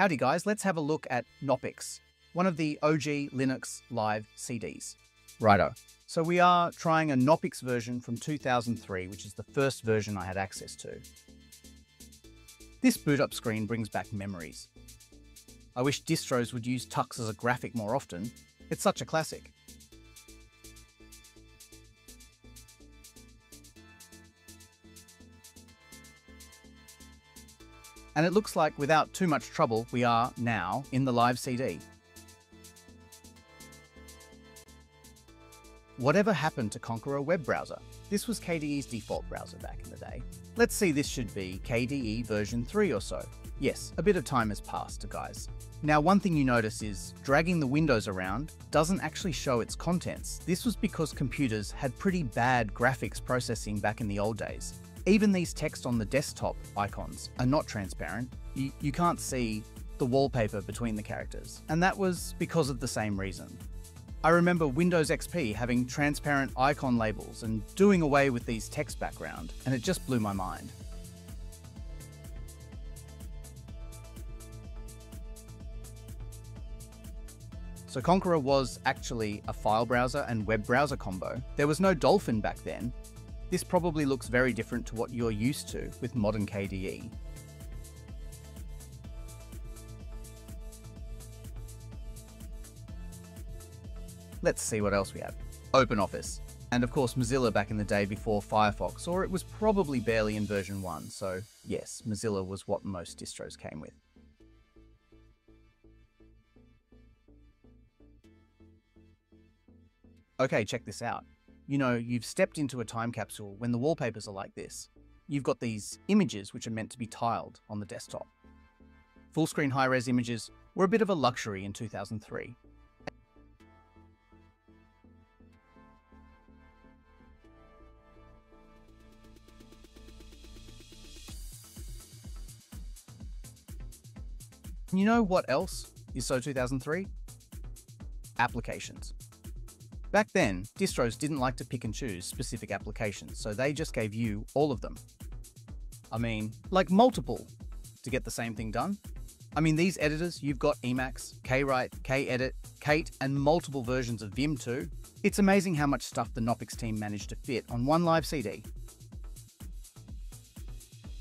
Howdy guys, let's have a look at Knoppix, one of the OG Linux live CDs. Righto. So we are trying a Knoppix version from 2003, which is the first version I had access to. This boot up screen brings back memories. I wish distros would use Tux as a graphic more often. It's such a classic. And it looks like without too much trouble, we are now in the live CD. Whatever happened to Konqueror web browser? This was KDE's default browser back in the day. Let's see this should be KDE version 3 or so. Yes, a bit of time has passed, guys. Now one thing you notice is dragging the windows around doesn't actually show its contents. This was because computers had pretty bad graphics processing back in the old days. Even these text on the desktop icons are not transparent. You, you can't see the wallpaper between the characters. And that was because of the same reason. I remember Windows XP having transparent icon labels and doing away with these text background, and it just blew my mind. So Konqueror was actually a file browser and web browser combo. There was no Dolphin back then, this probably looks very different to what you're used to with modern KDE. Let's see what else we have. OpenOffice. And of course Mozilla back in the day before Firefox, or it was probably barely in version 1, so yes, Mozilla was what most distros came with. Okay, check this out you know, you've stepped into a time capsule when the wallpapers are like this. You've got these images which are meant to be tiled on the desktop. Full screen high res images were a bit of a luxury in 2003. You know what else is so 2003? Applications. Back then, distros didn't like to pick and choose specific applications, so they just gave you all of them. I mean, like multiple to get the same thing done. I mean, these editors, you've got Emacs, Kwrite, Kedit, Kate, and multiple versions of Vim too. It's amazing how much stuff the Knoppix team managed to fit on one live CD.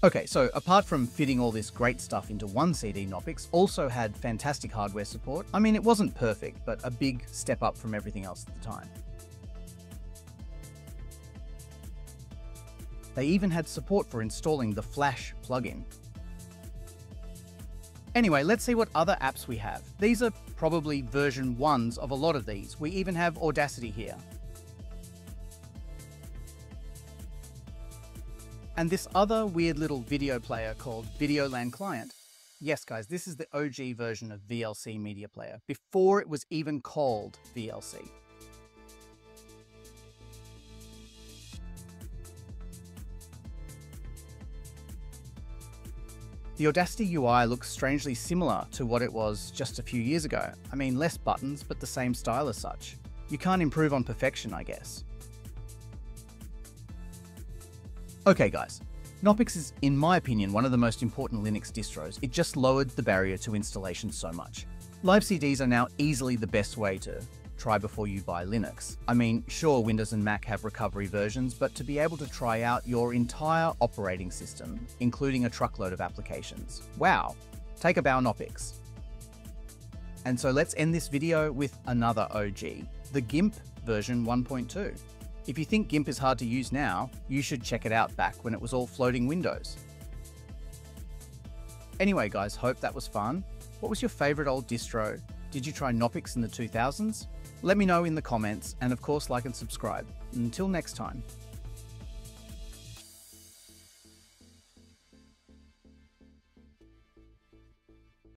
Okay, so apart from fitting all this great stuff into one CD, Knoppix also had fantastic hardware support. I mean, it wasn't perfect, but a big step up from everything else at the time. They even had support for installing the Flash plugin. Anyway, let's see what other apps we have. These are probably version 1s of a lot of these. We even have Audacity here. And this other weird little video player called Videolan Client. Yes, guys, this is the OG version of VLC Media Player, before it was even called VLC. The Audacity UI looks strangely similar to what it was just a few years ago. I mean, less buttons, but the same style as such. You can't improve on perfection, I guess. Okay guys, Knoppix is, in my opinion, one of the most important Linux distros. It just lowered the barrier to installation so much. Live CDs are now easily the best way to try before you buy Linux. I mean, sure, Windows and Mac have recovery versions, but to be able to try out your entire operating system, including a truckload of applications. Wow, take a bow Knoppix. And so let's end this video with another OG, the GIMP version 1.2. If you think GIMP is hard to use now, you should check it out back when it was all floating windows. Anyway guys, hope that was fun. What was your favourite old distro? Did you try Knoppix in the 2000s? Let me know in the comments, and of course like and subscribe. Until next time.